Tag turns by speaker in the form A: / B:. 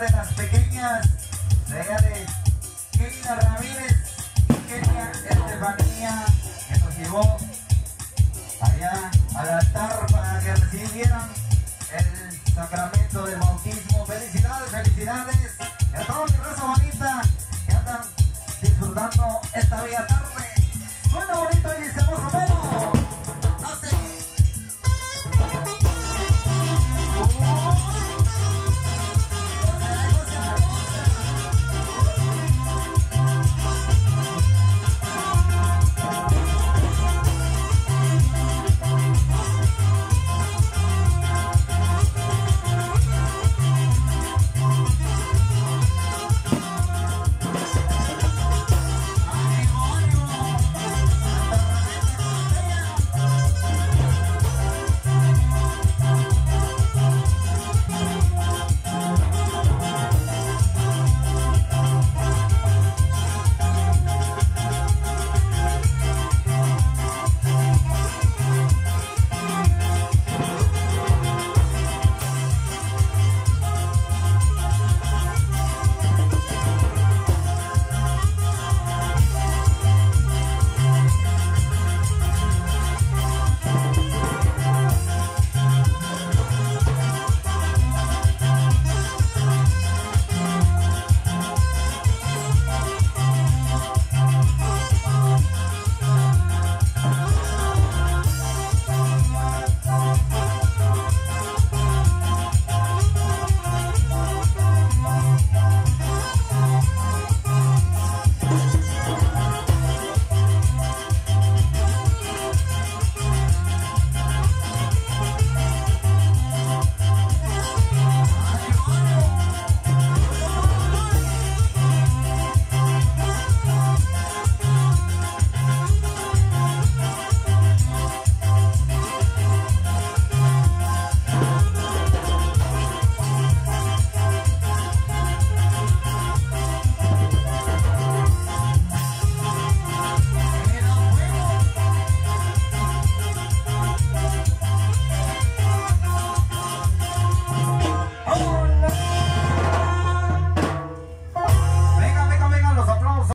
A: niñas de allá de Keila Ramírez y Kenia Estefanía que nos llevó allá al altar para que recibieran el sacramento del bautismo. Felicidades, felicidades. Y a todos mi raza bonita que andan disfrutando esta bella tarde.